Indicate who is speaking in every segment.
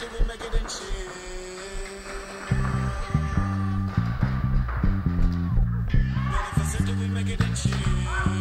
Speaker 1: We Make it in chill.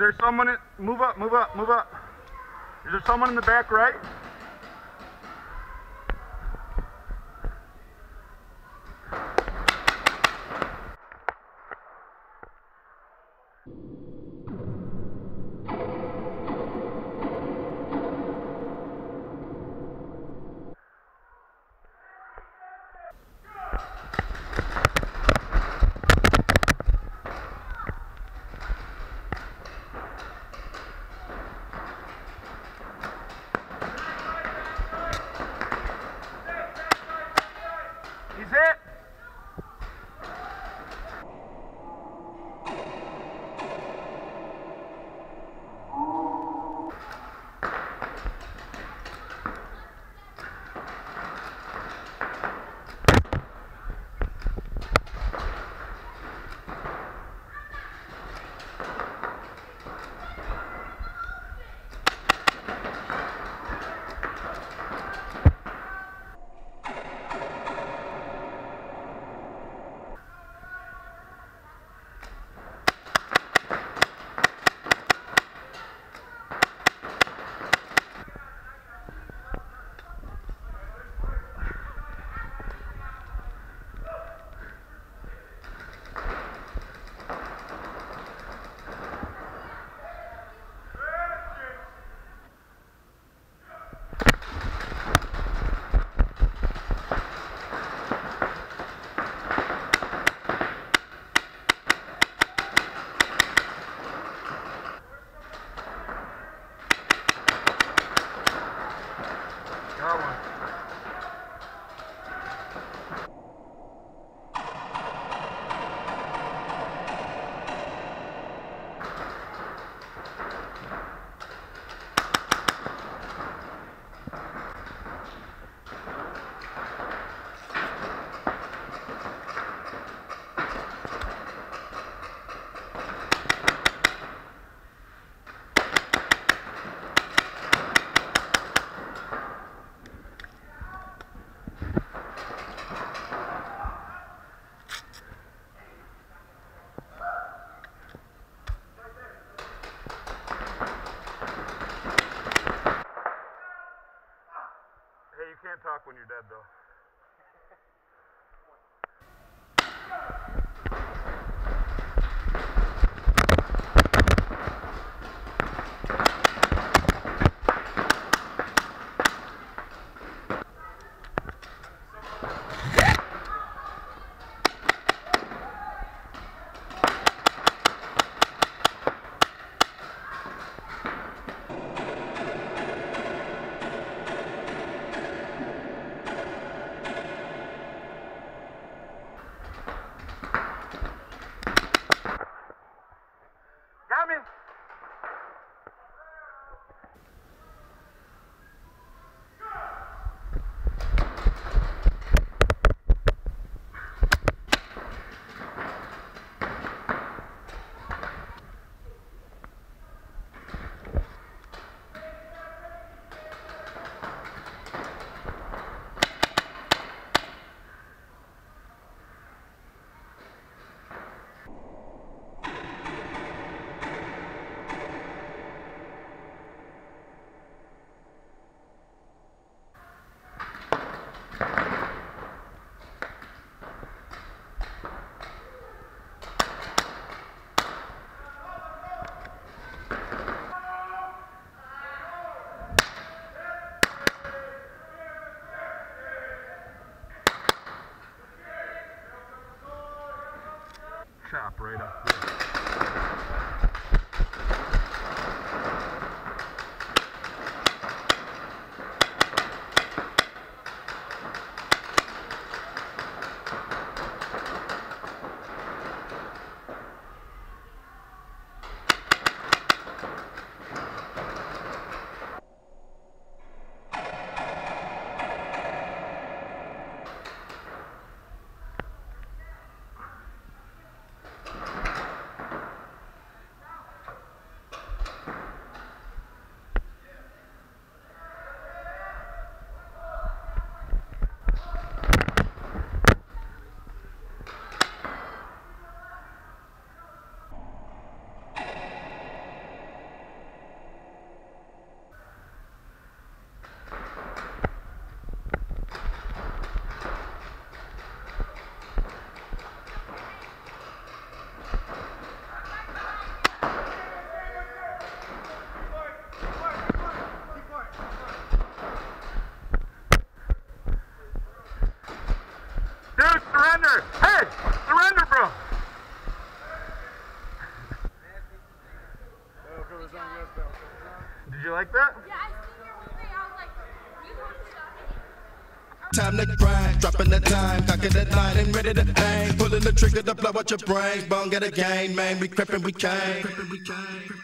Speaker 2: there someone? In, move up, move up, move up. Is there someone in the back right? it. talk when you're dead, though. Chop right up here. Dude, surrender! Hey, surrender, bro! Did you like that?
Speaker 3: Yeah, I seen your whole thing. I was like, you want to stop?
Speaker 4: Time to grind, dropping the time, cocking that line and ready to aim. Pulling the trigger to blow out your brains. Bone got a game, man. We creepin', we came. Creepin', we came. We came.